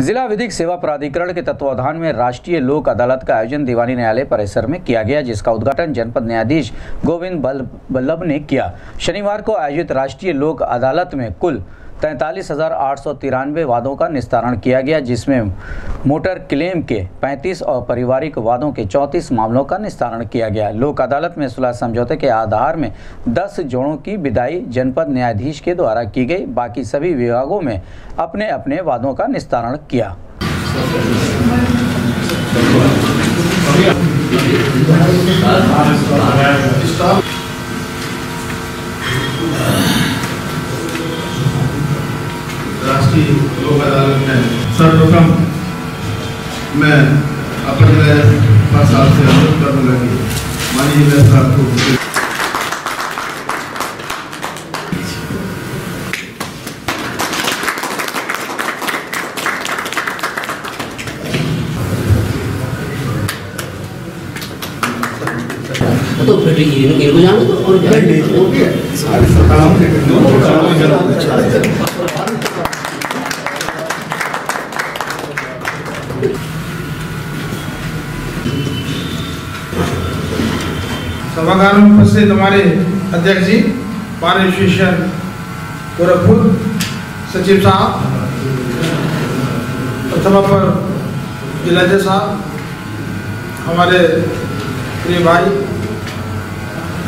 जिला विधिक सेवा प्राधिकरण के तत्वाधान में राष्ट्रीय लोक अदालत का आयोजन दीवानी न्यायालय परिसर में किया गया, जिसका उद्घाटन जनपद न्यायाधीश गोविंद बल्लभ ने किया। शनिवार को आयोजित राष्ट्रीय लोक अदालत में कुल तैंतालीस हज़ार आठ सौ तिरानवे वादों का निस्तारण किया गया, जिसमें मोटर क्लेम के 35 और पारिवारिक वादों के 34 मामलों का निस्तारण किया गया। लोक अदालत में सुलह समझौते के आधार में 10 जोड़ों की विदाई जनपद न्यायाधीश के द्वारा की गई। बाकी सभी विभागों में अपने अपने वादों का निस्तारण किया। राष्ट्रीय लोक अदालत में सर्वप्रथम मैं अपने पास आपसे अनुरोध करने लगी माननीय मैं साहब को तो फिर इनको इनको जाने दो और सभागार में उपस्थित हमारे अध्यक्ष जी बार एसोसिएशन गोरखपुर, सचिव साहब, प्रथम पर जिलाजय साहब, हमारे प्रिय भाई,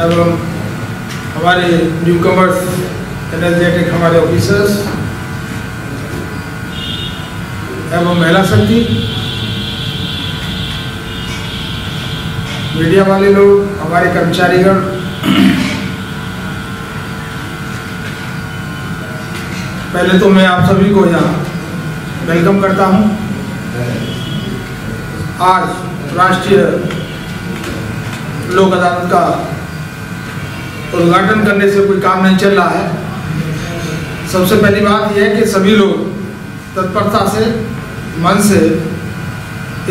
एवं हमारे न्यू कमर्स एनर्जेटिक हमारे ऑफिसर्स एवं महिला शक्ति मीडिया वाले लोग, हमारे कर्मचारीगण। पहले तो मैं आप सभी को यहाँ वेलकम करता हूँ। आज राष्ट्रीय लोक अदालत का उद्घाटन करने से कोई काम नहीं चल रहा है। सबसे पहली बात यह है कि सभी लोग तत्परता से, मन से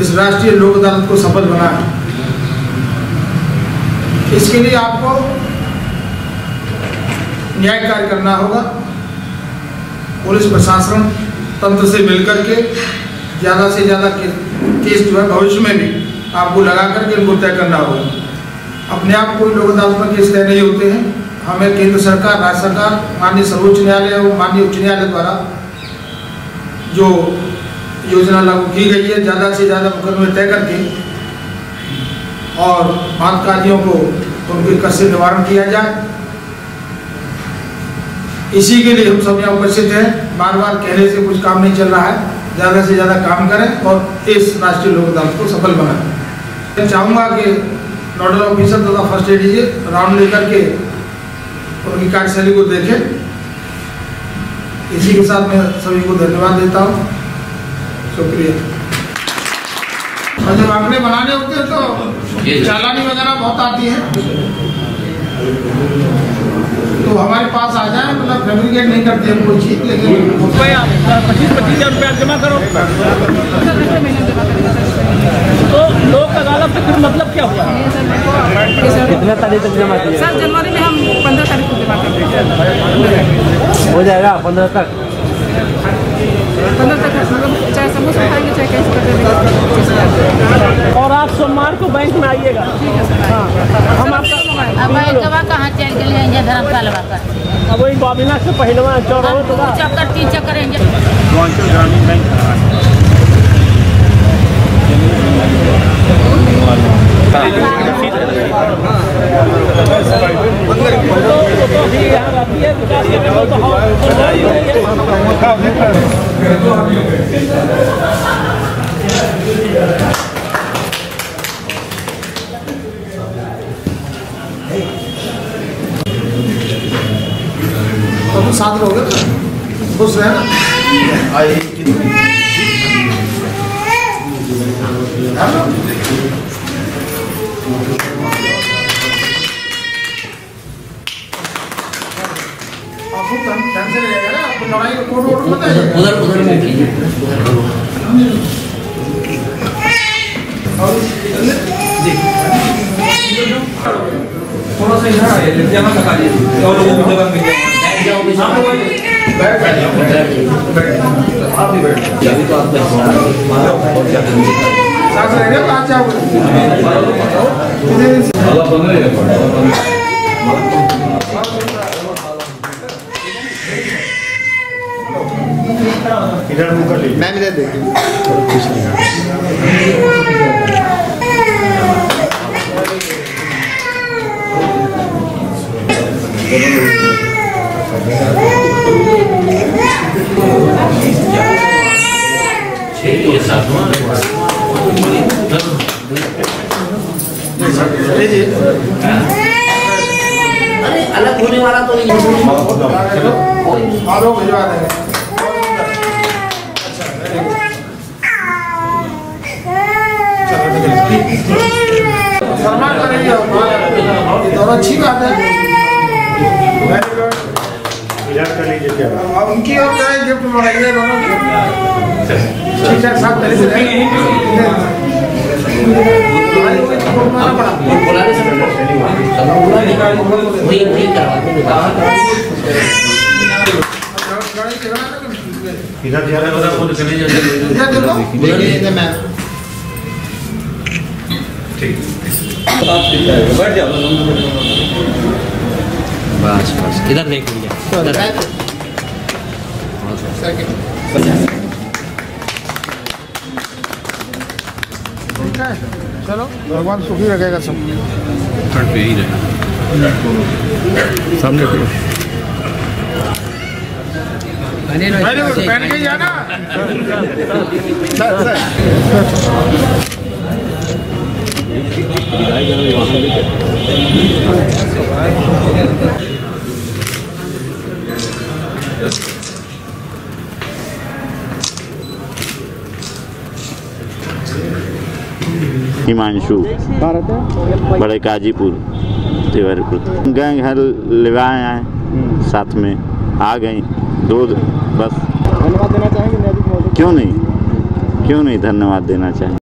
इस राष्ट्रीय लोक अदालत को सफल बनाएँ। इसके लिए आपको न्याय कार्य करना होगा। पुलिस प्रशासन तंत्र से मिलकर के ज़्यादा से ज़्यादा केस जो है भविष्य में भी आपको लगा करके इनको तय करना होगा। अपने आप कोई लोक अदालत केस तय नहीं होते हैं, हमें केंद्र सरकार, राज्य सरकार, माननीय सर्वोच्च न्यायालय और माननीय उच्च न्यायालय द्वारा जो योजना लागू की गई है, ज़्यादा से ज़्यादा मुकदमे तय करके और बातकारियों को उनके कष्ट निवारण किया जाए। इसी के लिए हम सब यहाँ उपस्थित हैं। बार बार कहने से कुछ काम नहीं चल रहा है। ज़्यादा से ज़्यादा काम करें और इस राष्ट्रीय लोक अदालत को सफल बनाएँ। मैं चाहूँगा कि नोडल ऑफिसर तथा फ़र्स्ट एड राउंड लेकर के उनकी कार्यशैली को देखें। इसी के साथ मैं सभी को धन्यवाद देता हूँ। शुक्रिया। और जब आंकड़े बनाने होते हैं तो चालानी वगैरह बहुत आती है। तो हमारे पास आ जाए मतलब फेब्रिकेट नहीं करते हम कोई चीज़ लेकिन पच्चीस पच्चीस हज़ार रुपया जमा करो। तो लोक अदालत से फिर मतलब क्या हुआ? कितने तारीख तक जमा किए? सर जनवरी में हम पंद्रह तारीख को जमा करेंगे हो। जाएगा पंद्रह तक। पंद्रह तक मतलब खाएँगे चाहे कैसे और आप सोमवार को बैंक में आइएगा हम आपका कहाँ चल गए हैं धर्मशाला अब वही बाबिना से पहलवा चौराहे तो चक्कर तीन चक्कर हैं पूर्वांचल ग्रामीण बैंक तो साथ रहोगे खुश रहे ना? आपको उधर उधर में कीजिए और थोड़ा सा इधर आइए जमा करा दीजिए और लोगों को जगह मिल जाए बैठ बैठ आप भी बैठ अभी तो आपका और क्या करेंगे सांस ले रहे हो कहाँ जाओगे कितने दिन से मैम इधर देखिए साथ अरे अलग होने वाला तो नहीं है। और वो भिजवा देंगे और बात- ये दोनों अच्छी बात है। अब उनकी और क्या गिफ्ट बनाइए दोनों ठीक ठाक साथ तरीके से से वही वही करवा देंगे। लड़ाई झगड़ा ना करें। इधर जा रहा है इधर देखो बस बस। इधर देख लीजिए। इधर चलो भगवान सुखी रखेगा सब। वेरी गुड पहन के जाना। Sir sir. हिमांशु। बड़े काजीपुर तिवारीपुर। गए घर ले आए हैं साथ में आ गई। दो बस। धन्यवाद देना चाहेंगे क्यों नहीं? क्यों नहीं धन्यवाद देना चाहिए